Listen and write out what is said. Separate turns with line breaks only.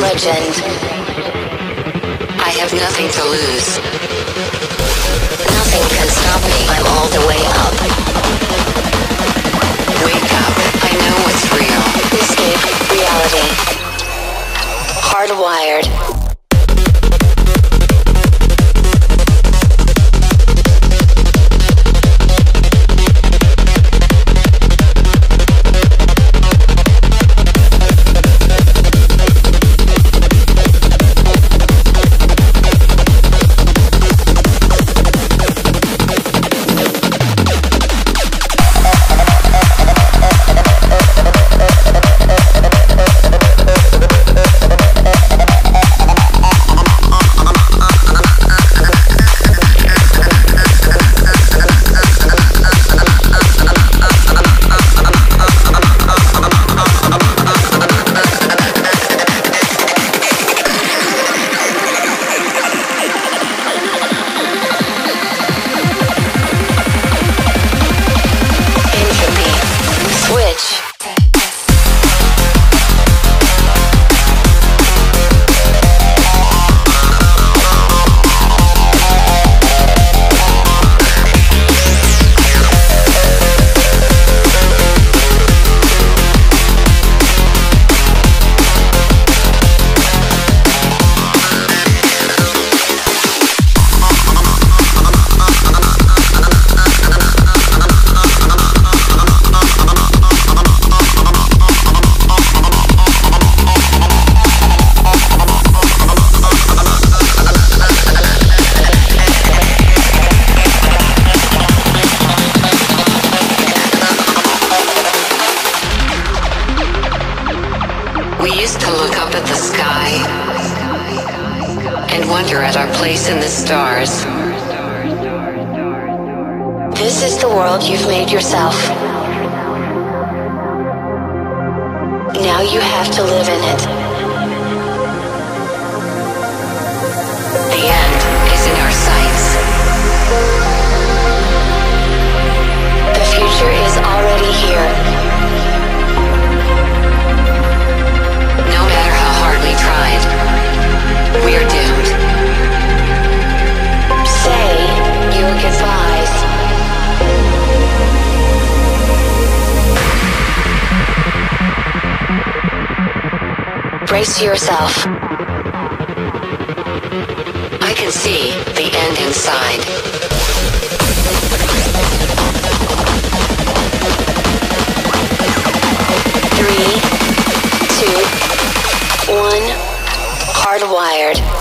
legend.
I have nothing to lose.
Nothing can stop me. I'm all the way up. Hardwired.
And wonder at our place in the stars.
This is the world you've made yourself. Now you have to live in it. Brace yourself.
I can see the end inside.
Three, two, one. Hardwired.